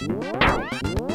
Música